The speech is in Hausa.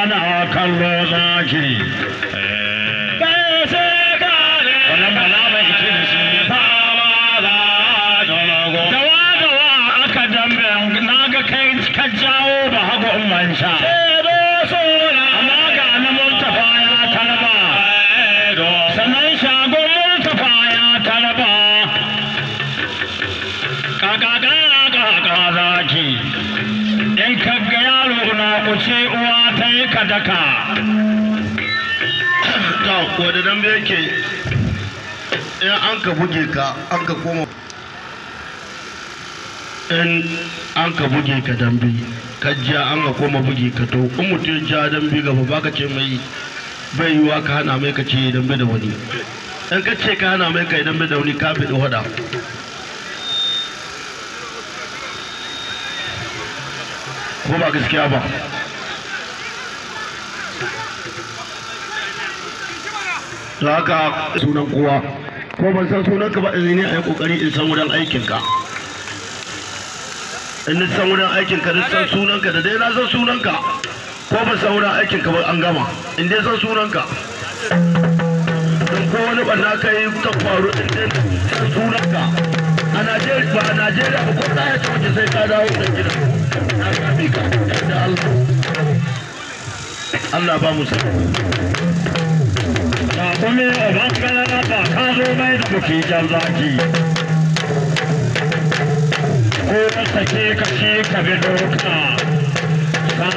ana kallo zaki gaishe ka ne wannan bala bai ice da shi fama da dologo dawa dawa aka dambe na ga kai ka jawo ba hagu mansa sannan shagon murtafa ya in ta yi ka daka ta wadda dambe yake in an ka buge ka an ka koma in an ka buge ka dambe ka ja an ka koma buge ka to in mutum ja dambe gaba ba ka ce mai bai yiwa ka hana mai ka ce dambe da wani. In ka ce ka hana mai ka yi dambe da wani ka fi hada ko ba gaskiya ba. Da haka sunan kowa. Ko ban san sunan ka ba in ne a yi ƙoƙari in san wurin aikin ka in san wurin aikin ka san sunan ka da dai na san sunan ka ko ban san wurin aikin ka ba an gama. In dai san sunan ka don ko wani barna ka yi ta faru in dai san sunan ka a Najeriya ba a Najeriya ba ko ta ya ce wace sai ka dawo da gida. Na gabe ka da Allah. Allah ba mu sai ba kuma uban galaba ba ka zo mai da buki jan zaki. Ko ka sake ka ka bi doka.